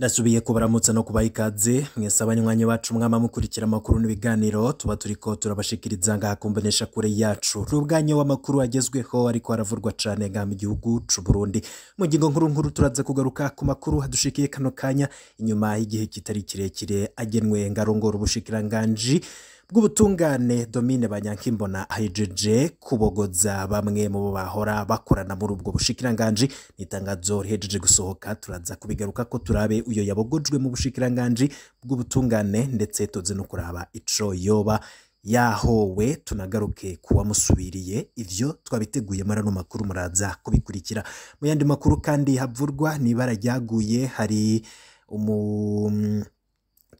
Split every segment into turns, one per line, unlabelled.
Ndasubiye kubaramutsa no kubaha ikaze mwese abanywanyi bacu mwama mukurikira amakuru n'ibiganiro tuba turiko turabashikiriza ngaha ku mboneshakure yacu. Rubwanyo w'amakuru agezweho ariko aravurwa cane ngaha mu gihugu c'u Burundi. Mu ngingo nkuru nkuru turaza kugaruka ku makuru hadushikiye kano kanya inyuma y'igihe kitari kirekire agenwe ngarongora ubushikiranganji bw'ubutungane Domine Banyankimbona ahejeje kubogoza bamwe mu bo bahora bakorana muri ubwo bushikiranganji. N'itangazo rihejeje gusohoka turaza kubigaruka ko turabe uyo yabogojwe mu bushikiranganji bw'ubutungane ndetse tuze no kuraba ico yoba yahowe. Tunagaruke kuwamusubiriye ivyo twabiteguye muri ano makuru muraza kubikurikira. Mu yandi makuru kandi havurwa n'ibara ryaguye hari umu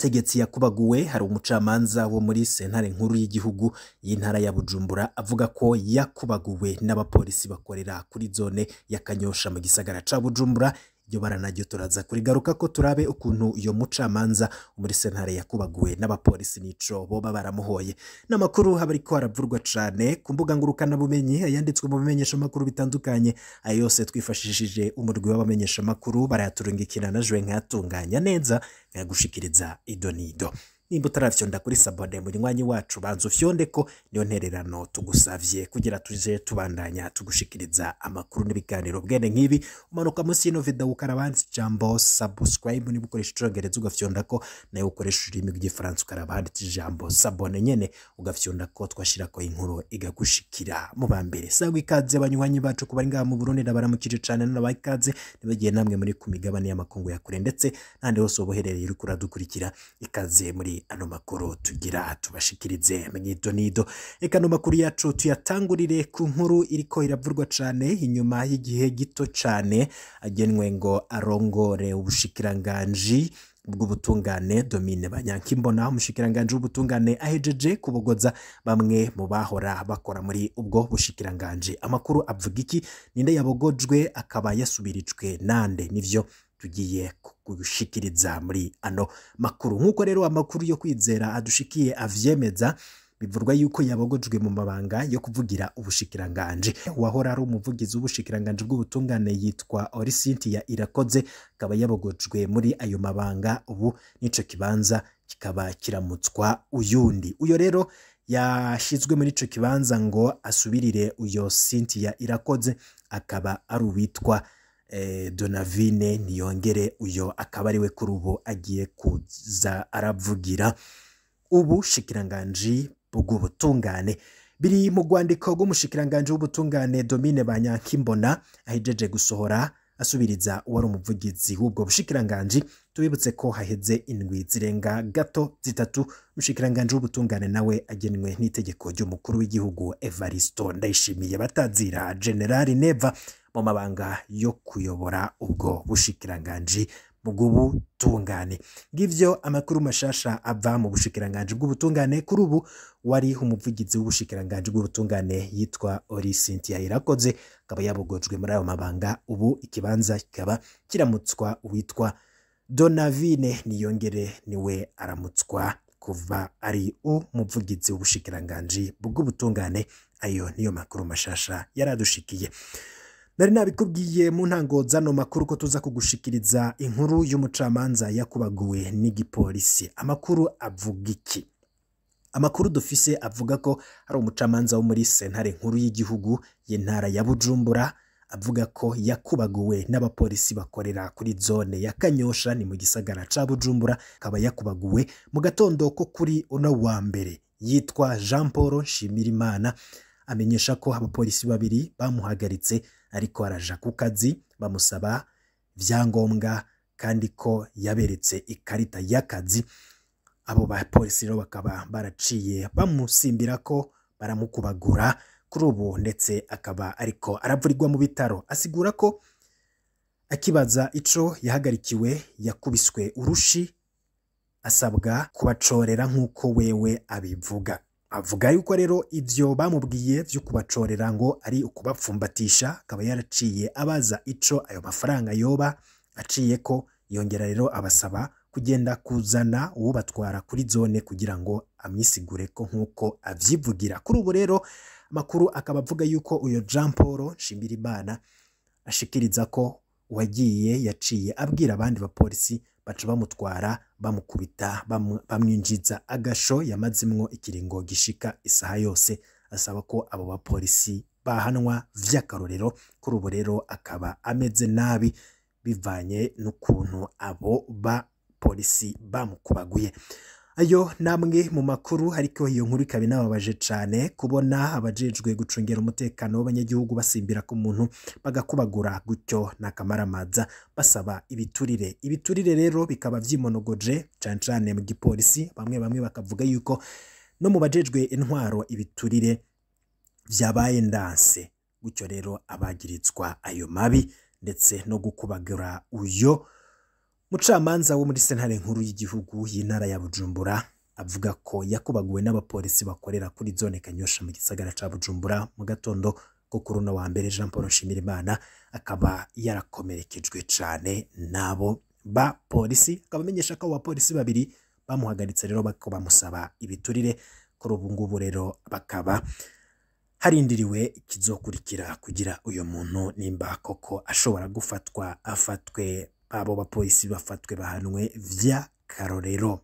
tegetsi yakubaguwe hari umucamanza wo muri sentare nkuru y'igihugu y'intara ya Bujumbura avuga ko yakubaguwe n'abapolisi bakorera kuri zone ya Kanyosha mu gisagara ca Bujumbura. Iryo bara naryo turaza kurigaruka ko turabe ukuntu iyo mucamanza muri sentare yakubaguwe n'abapolisi nico boba baramuhoye. N'amakuru haba ariko haravurwa cane ku mbuga ngurukana bumenyi ayanditswe mu bimenyesha makuru bitandukanye. Ayo yose twifashishije umurwi w'abamenyesha makuru barayaturungikira na jwe nkayatunganya neza nkayagushikiriza idonido nimba utaravyo kuri sabone. Munywanyi wacu banza ufyonde ko niyo ntererano tugusavye. Kugira tuje tubandanya tugushikiriza amakuru n'ibiganiro. Bwene nk'ibi umanuka munsi y'ino video ukaraba ijambo subscribe. Niba ukoresha icongereza ugafyonda ko na yo ukoresha ururimi rw'igifaransa ukaraba handitse ijambo sabone. Nyene ugafyonda ko twashirako inkuru igagushikira mu ba mbere. Sagwa ikaze abanywanyi bacu kuba ari ngaha mu Burundi ndabaramukije cane n'abaha ikaze nibagiye namwe muri ku migabane y'amakungu ya kure. Ndetse n'ahandi hose uba uherereye uriko uradukurikira ikaze muri ano makuru tugira tubashikirize mwidonido reka ano makuru yacu tuyatangurire ku nkuru iriko iravurwa cane inyuma y'igihe gito cane agenwe ngo arongore ubushikiranganji bw'ubutungane. Domine Banyankimbona umushikiranganji w'ubutungane ahejeje kubogoza bamwe mu bahora bakora muri ubwo bushikiranganji. Amakuru avuga iki? Ninde yabogojwe? Akaba yasubirijwe nande? Nivyo tugiye kugushikiriza muri ano makuru. Nk'uko rero amakuru yo kwizera adushikiye avyemeza bivurwa yuko yabogojwe mu mabanga yo kuvugira ubushikiranganje wahora ari umuvugizi w'ubushikiranganje bw'ubutungane yitwa Oricintia Irakoze akaba yabogojwe muri ayo mabanga. Ubu nico kibanza kikaba kiramutswa uyundi. Uyo rero yashizwe muri ico kibanza ngo asubirire uyo Cynthia Irakoze akaba ari uwitwa Donavine Niyongere uyo akaba ari we kuri ubu agiye kuza aravugira ubushikiranganji bw'ubutungane. Biri mu rwandiko rw'umushikiranganji w'ubutungane Domine Banyankimbona ahejeje gusohora asubiriza uwari umuvugizi w'ubwo bushikiranganji. Tubibutse ko haheze indwi zirenga gato zitatu umushikiranganji w'ubutungane nawe agenwe n'itegeko ry'umukuru w'igihugu Evaristo Ndayishimiye. Batazira Generali Neva mu mabanga yo kuyobora ubwo bushikiranganji bw'ubutungane. Ngivyo amakuru mashasha ava mu bushikiranganji bw'ubutungane kuri ubu wari umuvugizi w'ubushikiranganji bw'ubutungane yitwa Ori Cynthia Irakoze akaba yabogojwe muri ayo mabanga. Ubu ikibanza kikaba kiramutswa uwitwa Donavine Niyongere ni we aramutswa kuva ari umuvugizi w'ubushikiranganji bw'ubutungane. Ayo niyo makuru mashasha yaradushikiye nari nabikubwiye mu ntango zano makuru ko tuza kugushikiriza inkuru y'umucamanza yakubaguwe n'igipolisi. Amakuru avuga iki? Amakuru dufise avuga ko hari umucamanza wo muri sentare nkuru y'igihugu y'intara ya Bujumbura avuga ko yakubaguwe n'abapolisi bakorera kuri zone ya Kanyosha ni mu gisagara ca Bujumbura akaba yakubaguwe mu gatondo ko kuri uno wa mbere. Yitwa Jean Paul Nshimirimana amenyesha ko abapolisi babiri bamuhagaritse ariko araja ku kazi bamusaba vyangombwa kandi ko yaberetse ikarita y'akazi. Abo bapolisi rero bakaba baraciye bamusimbira ko baramukubagura kuri ubu ndetse akaba ariko aravurirwa mu bitaro. Asigura ko akibaza ico yahagarikiwe yakubiswe urushi asabwa kubacorera nk'uko wewe abivuga. Avuga yuko rero ivyo bamubwiye vyo kubacorera ngo ari ukubapfumbatisha akaba yaraciye abaza ico ayo mafaranga yoba aciye ko yongera rero abasaba kugenda kuzana uwo batwara kuri zone kugira ngo amwisigure ko nk'uko avyivugira. Kuri ubu rero amakuru akaba avuga yuko uyo Jean Paul Nshimirimana ashikiriza ko uwagiye yaciye abwira abandi bapolisi baca bamutwara bamukubita bamwinjiza agasho yamazimwo ikiringo gishika isaha yose asaba ko abo bapolisi bahanwa vy'akarorero kuri ubu rero akaba ameze nabi bivanye n'ukuntu abo bapolisi bamukubaguye. Ayo namwe mu makuru ariko iyo nkuru ikaba inababaje cyane kubona abajejwe gucungera umutekano w'abanyagihugu basimbira ku muntu bagakubagura gutyo n'akamaramaza basaba ibiturire. Ibiturire rero bikaba vyimonogoje cyane cyane mu gipolisi bamwe bamwe bakavuga yuko no mu bajejwe intwaro ibiturire vyabaye ndanse. Gutyo rero abagirizwa ayo mabi ndetse no gukubagura uyo mucamanza wo muri sentare nkuru y'igihugu y'intara ya bujumbura avuga ko yakubaguwe n'abapolisi bakorera kuri zone kanyosha mu gisagara ca bujumbura mu gatondo ko kuri uno wa mbere jean paul nshimirimana akaba yarakomerekejwe cane n'abo bapolisi. Akaba amenyesha ko abo bapolisi babiri bamuhagaritse rero bako bamusaba ibiturire. Kuri ubu ngubu rero bakaba harindiriwe ikizokurikira kugira uyu muntu nimba koko ashobora gufatwa afatwe abo bapolisi bafatwe bahanwe vy'akarorero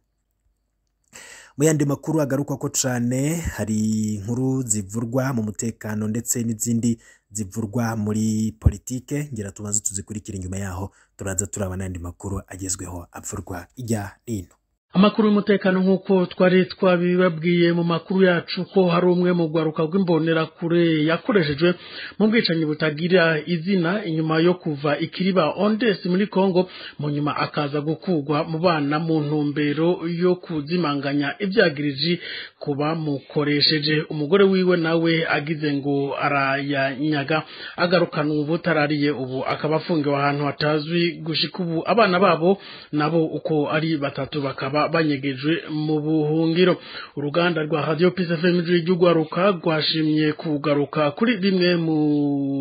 mu yandi makuru agaruka ko cane hari inkuru zivurwa mu mutekano ndetse n'izindi zivurwa muri politike ngira tubanze tuzikurikira inyuma yaho turaza turaba n'andi makuru agezweho avurwa ijya nino
amakuru y'umutekano nk'uko twari twabibabwiye mu makuru yacu ko hari umwe mu rwaruka rw'imbonerakure yakoreshejwe mu bwicanyi butagira izina inyuma yo kuva ikiriba ondesi muri congo mu nyuma akaza gukurwa mu bana mu ntumbero yo kuzimanganya ibyagiriji ku bamukoresheje. Umugore wiwe nawe agize ngo arayanyaga agarukana ubutarariye ubu akaba afungiwe ahantu hatazwi gushika ubu. Abana babo nabo uko ari batatu bakaba banyegejwe mu buhungiro. Uruganda rwa radio Peace FM ry'ugwaruka rwashimye kugaruka kuri rimwe mu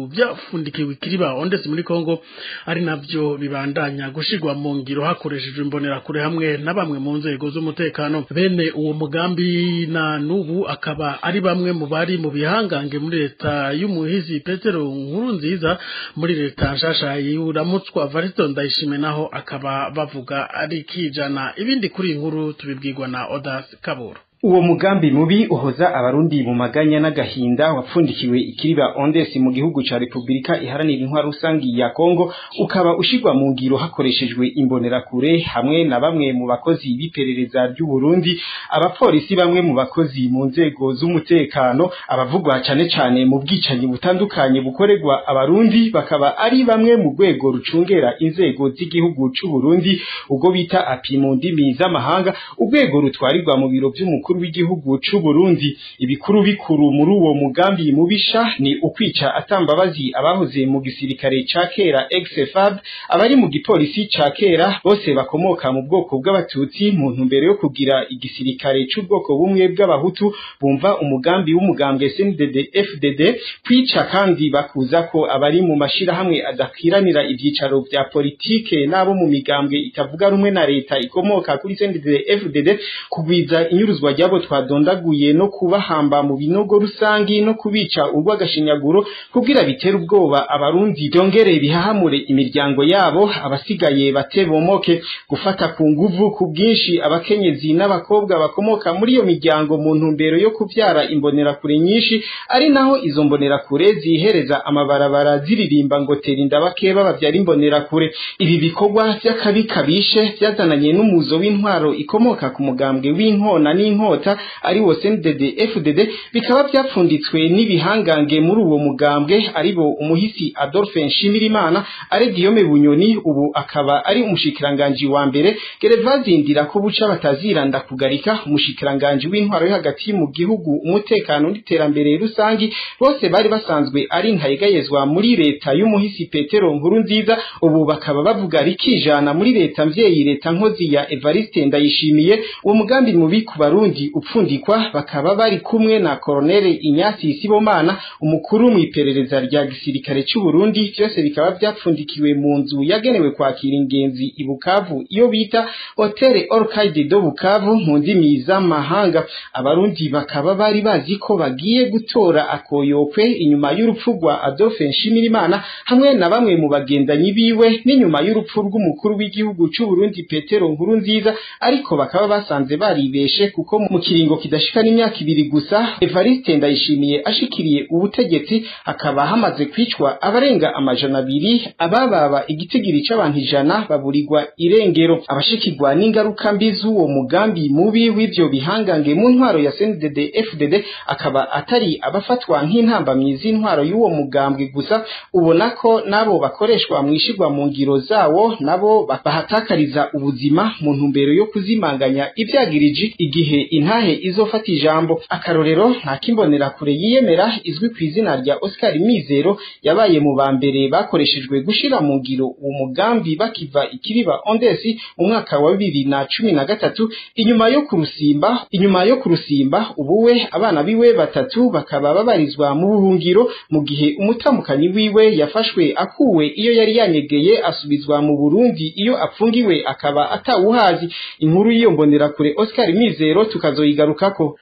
byafundikiwe ikiriba ondesi muri Kongo ari navyo bibandanya gushigwa mu ngiro hakoreshejwe imbonera kure hamwe na bamwe mu nzego z'umutekano. Bene uwo mugambi na nubu akaba ari bamwe mu bari mu bihangange muri leta y'umuhizi Petero nkuru nziza muri leta nshasha y'uramutswa Variston Ndayishime naho akaba bavuga ari kijana. Ibindi kuri inkuru tubibwirwa na Odas Kaburo
uwo mugambi mubi uhoza abarundi mu maganya n'agahinda wapfundikiwe ikiriba ondesi mu gihugu ca Republika iharanira intwaro rusangi ya Kongo ukaba ushirwa mu ngiro hakoreshejwe imbonerakure hamwe na bamwe mu bakozi b'iperereza ry'u Burundi abapolisi bamwe mu bakozi mu nzego z'umutekano abavugwa cane cane mu bwicanyi butandukanye bukorerwa abarundi bakaba ari bamwe mu rwego rucungera inzego z'igihugu c'u Burundi ubwo bita api mu ndimi z'amahanga urwego rutwarirwa mu biro vy'umukuru w'igihugu c'u Burundi. Ibikuru bikuru muri uwo mugambi mubisha ni ukwica atambabazi abahoze mu gisirikare ca kera ex-FAB abari mu gipolisi ca kera bose bakomoka mu bwoko bw'abatutsi mu ntumbero yo kugira igisirikare c'ubwoko bumwe bw'abahutu bumva umugambi w'umugambwe CNDD FDD kwica kandi bakuza ko abari mu mashirahamwe adakiranira ivyicaro vya politike n'abo mu migambwe itavuga rumwe na leta ikomoka kuri CNDD FDD kugwiza inyuruzwa ryabo twadondaguye no kubahamba mu binogo rusangi no kubica urw'agashinyaguro kugira bitera ubwoba abarundi byongere bihahamure imiryango yabo. Abasigaye batebomoke gufata ku nguvu ku bwinshi abakenyezi n'abakobwa bakomoka muri iyo miryango mu ntumbero yo kuvyara imbonerakure nyinshi ari naho izo mbonerakure zihereza amabarabara ziririmba ngo tera inda bakeba bavyara imbonerakure ibi bikorwa vy'akabi kabishe vyazananye n'umuzo w'intwaro ikomoka ku mugambwe w'inkona n'inkota. Ari wo CNDD FDD bikaba byapfunditswe n'ibihangange muri uwo mugambwe. Ari bo umuhisi Adolphe Nshimirimana ari Guillaume Bunyoni ubu akaba ari umushikiranganji wa mbere. Gervazindira ko buca bataziranda kugarika umushikiranganji w'intwaro yo hagati mu gihugu umutekano n'iterambere rusangi. Bose bari basanzwe ari ntayegayezwa muri leta y'umuhisi Petero nkuru nziza ubu bakaba bavuga rikijana muri leta mvyeyi leta nkozi ya Evariste ndayishimiye. Uwo mugambi mubi ku barundi. Burundi upfundikwa bakaba bari kumwe na Colonel Inyasi Sibomana umukuru mu iperereza rya gisirikare cy'u Burundi. Byose bikaba byapfundikiwe mu nzu yagenewe kwakira ingenzi i Bukavu. Iyo bita Hotel Orchide do Bukavu mu ndimi z'amahanga abarundi bakaba bari bazi ko bagiye gutora akoyokwe inyuma y'urupfu rwa Adolphe Nshimirimana hamwe na bamwe mu bagendanyi biwe n'inyuma y'urupfu rw'umukuru w'igihugu cy'u Burundi Petero Nkurunziza. Ariko bakaba basanze baribeshe kuko mu kiringo kidashika n'imyaka ibiri gusa Evariste Ndayishimiye ashikiriye ubutegetsi akaba hamaze kwicwa abarenga amajana abiri abababa igitigiri c'abantu ijana baburirwa irengero. Abashikirwa n'ingaruka mbi z'uwo mugambi mubi w'ivyo bihangange mu ntwaro ya CNDD FDD akaba atari abafatwa nk'intambamyi z'intwaro y'uwo mugambwe gusa ubona ko nabo bakoreshwa mwishigwa mu ngiro zawo nabo bahatakariza ubuzima mu ntumbero yo kuzimanganya ivyagiriji igihe intahe izofata ijambo. Akarorero nta kimbonera kure yiyemera izwi ku izina rya Oscar Mizero yabaye mu ba mbere bakoreshejwe gushira mu ngiro uwo mugambi bakiva ikiriba Ondesi mu mwaka wa bibiri na cumi na gatatu. Inyuma yo kurusimba inyuma yo kurusimba ubuwe abana biwe batatu bakaba babarizwa mu buhungiro mu gihe umutamukanyi wiwe yafashwe akuwe iyo yari yanyegeye asubizwa mu Burundi iyo apfungiwe akaba atawuhazi. Inkuru y'iyo mbonera kure Oscar Mizero tukazoyigarukako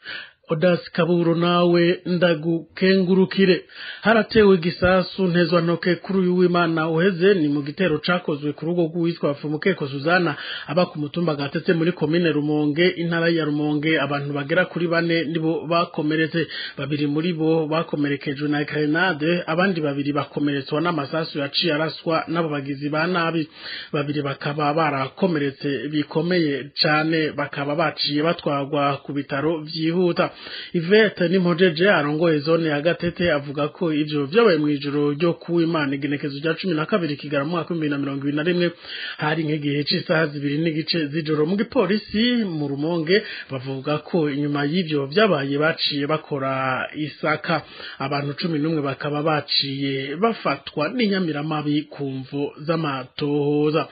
Odas Kaburo nawe ndagukengurukire. Haratewe igisasu ntezwa ntoke kuri uyu w'Imana. Uheze ni mu gitero cakozwe ku rugo rw'uwitwa Fumukeko Suzana aba ku mutumba gatete muri komine Rumonge intara ya Rumonge. Abantu bagera kuri bane nibo bakomeretse. Babiri muri bo bakomerekejwe na grenade abandi babiri bakomeretswa n'amasasu yaciye araswa n'abo bagizi ba nabi. Babiri bakaba barakomeretse bikomeye cane bakaba baciye batwagwa ku bitaro vyihuta Ivete Nimpojeje arongoye zone ya Gatete avuga ko ivyo vyabaye mu ijoro ryo kuwimana. Igenekezo rya 12 kigara mu mwaka 2021 hari nk'igihe c'isaha zibiri n'igice z'ijoro mu gipolisi mu Rumonge bavuga ko inyuma y'ivyo vyabaye baciye bakora isaka. Abantu 11 bakaba baciye bafatwa n'inyamiramabi kumvo z'amatohoza. mu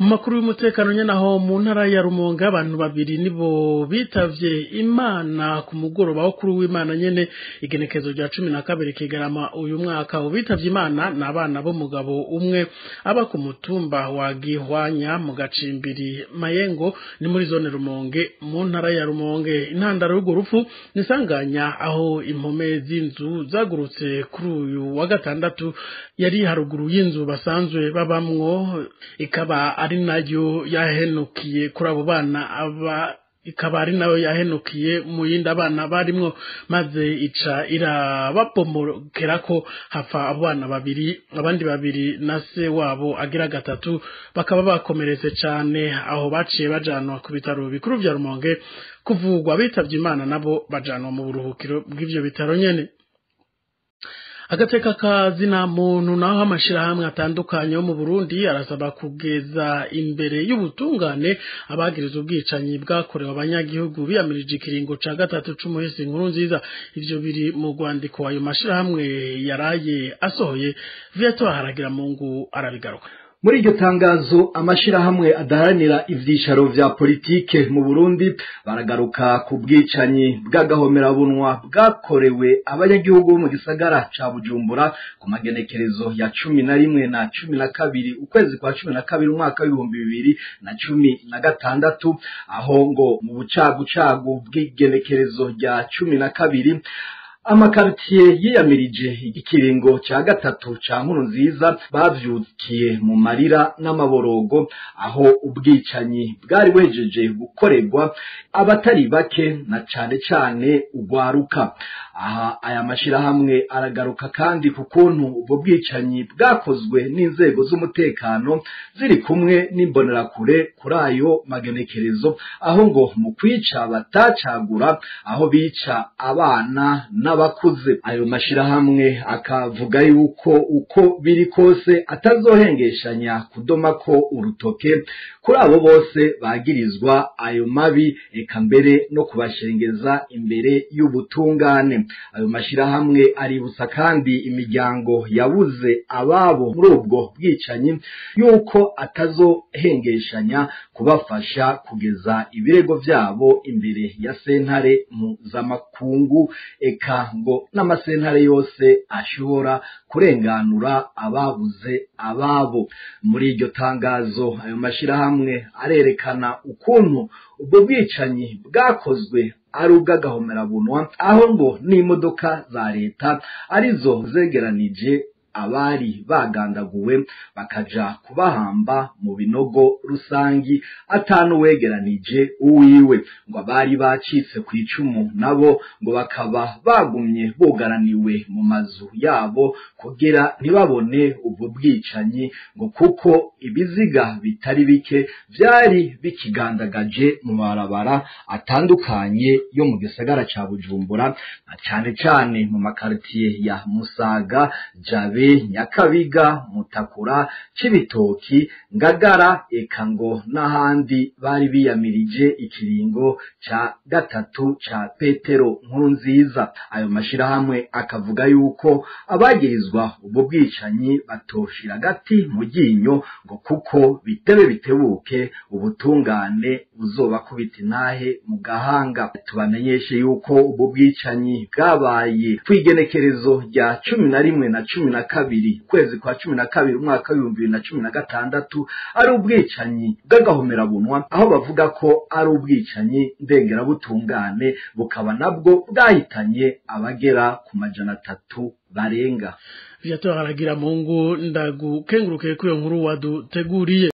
makuru y'umutekano nyene aho mu ntara ya Rumonge abantu babiri nibo bitavye Imana ku mugoroba wo kuri w'Imana nyene. Igenekezo rya 12 kigarama uyu mwaka. Ubitavye Imana n'abana b'umugabo umwe aba ku mutumba wa Gihwanya mu gacimbiri Mayengo ni muri zone Rumonge mu ntara ya Rumonge. Intandaro y'urwo rupfu nisanganya aho impome z'inzu zagurutse kuri uyu wa gatandatu yari haruguru y'inzu basanzwe babamwo. Ikaba ari na yo yahenukiye kuri abo bana aba ikaba ari na yo yahenukiye mu yindi abana barimwo maze ica irabapomokera ko hapfa abo bana babiri abandi babiri na se wabo agira gatatu bakaba bakomeretse cyane aho baciye bajanwa ku bitaro bikuru vya Rumonge kuvugwa bitavye Imana nabo bajanwa mu buruhukiro bw'ivyo bitaro nyene. Agateka kazina muntu naho amashirahamwe atandukanye yo mu Burundi arasaba kugeza imbere y'ubutungane abagiriza ubwicanyi bwakorewe abanyagihugu biyamirije ikiringo ca gatatu c'umuhisi inkuru nziza. Ivyo biri mu rwandiko ayo mashirahamwe yaraye asohoye. Viato haragira mungu arabigaruka.
Muri iryo tangazo amashirahamwe adaharanira ivyicaro vya politike mu Burundi baragaruka ku bwicanyi bw'agahomerabunwa bwakorewe abanyagihugu mu gisagara ca Bujumbura ku magenekerezo ya cumi na rimwe na cumi na kabiri ukwezi kwa cumi na kabiri umwaka w'ibihumbi bibiri na cumi na gatandatu. Aho ngo mu bucagucagu bw'igenekerezo rya cumi na kabiri amakaritiye yiyamirije ikiringo cya gatatu ca nkuru nziza bavyukiye mu marira n'amaborogo aho ubwicanyi bwari buhejeje gukorerwa abatari bake na cane cane ugwaruka aha aya mashirahamwe aragaruka kandi ku kuntu ubwo bwicanyi bwakozwe n'inzego z'umutekano ziri kumwe n'imbonerakure kuri ayo magenekerezo aho ngo mu kwica batacagura aho bica abana n'aba n'abakuze ayo mashirahamwe akavuga yuko uko biri kose atazohengeshanya kudoma ko urutoke. Kuri abo bose bagirizwa ayo mabi eka mbere no kubashengeza imbere y'ubutungane. Ayo mashirahamwe aributsa kandi imiryango yabuze ababo muri ubwo bwicanyi yuko atazohengeshanya kubafasha kugeza ibirego vyabo imbere ya sentare mpuzamakungu eka ngo n'amasentare yose ashobora kurenganura ababuze ababo. Muri iryo tangazo ayo mashirahamwe arerekana ukuntu ubwo bwicanyi bwakozwe ari ubw'agahomerabunwa aho ngo n'imodoka za leta ari zo zegeranije abari bagandaguwe bakaja kubahamba mu binogo rusangi atanuwegeranije uwiwe. Ngo abari bacitse ku icumu nabo ngo bakaba bagumye bugaraniwe mu mazu yabo kugira ntibabone ubwo bwicanyi ngo kuko ibiziga bitari bike vyari bikigandagaje mu barabara atandukanye yo mu gisagara ca bujumbura cane cane mu makaritiye ya musaga jabe nyakabiga mutakura cibitoki ngagara eka ngo n'ahandi bari biyamirije ikiringo ca gatatu ca petero nkuru nziza ayo mashirahamwe akavuga yuko abagirizwa ubwo bwicanyi batoshira agati mu ryinyo ngo kuko bitebe bitebuke ubutungane buzobakubita intahe mu gahanga. Tubamenyeshe yuko ubwo bwicanyi bwabaye kw'igenekerezo rya cumi na rimwe na cumi na kabiri kwezi kwa cumi na kabiri umwaka w'ibihumbi bibiri na cumi na gatandatu ari ubwicanyi bw'agahomerabunwa aho bavuga ko ari ubwicanyi ndengerabutungane bukaba nabwo bwahitanye abagera ku majana atatu barenga.
Viatora haragira mungu ndagukenguruke kuri iyo nkuru waduteguriye.